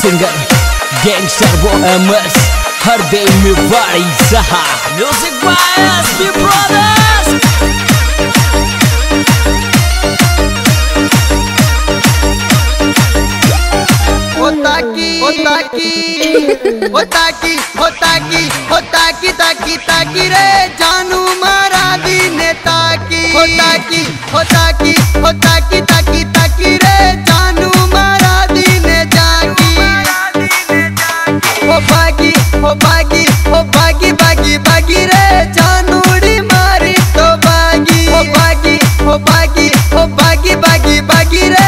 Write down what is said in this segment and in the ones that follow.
Singer gangster वो अमर्स हर दे मेवाड़ी सहा music by SP brothers ताकी हो ताकी की ताकी ताकी ताकी रे जानू मारा दी ने ताकी हो ताकी हो ताकी हो ताकी ताकी ताकी रे bagi bagi re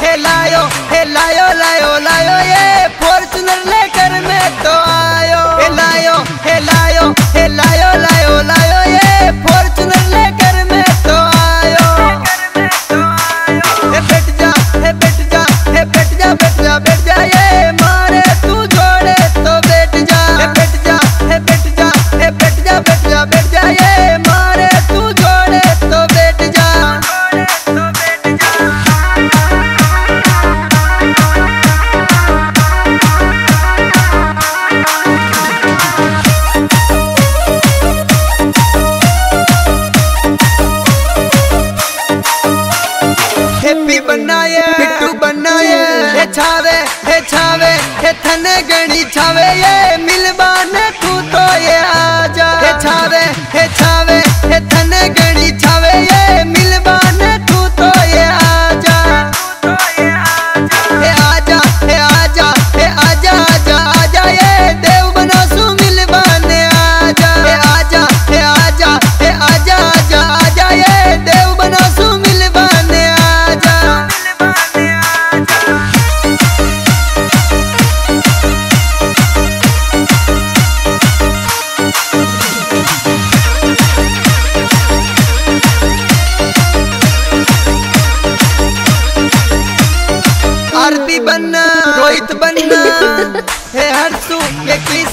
hey lion, hey lion, lion, lion, yeah. छावे हे छावे हे थने गणी छावे ये मिलबाने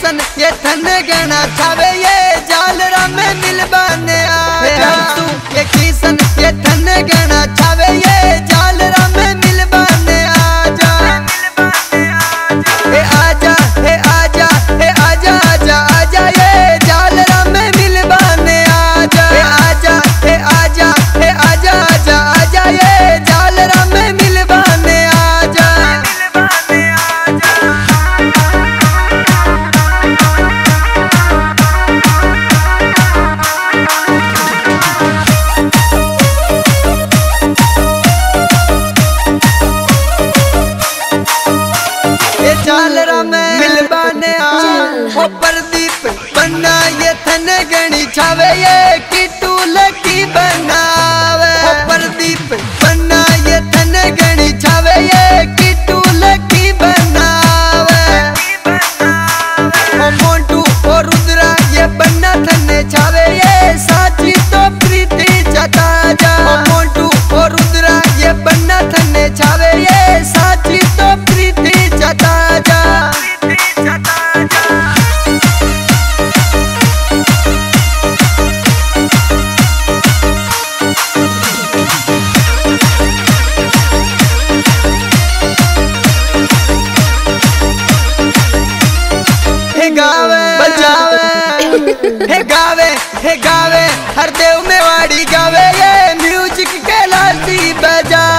सन ये थन गणा छावे ये जाल राम मिल बने आया प्रदीप ये थन गणी छावे। बजा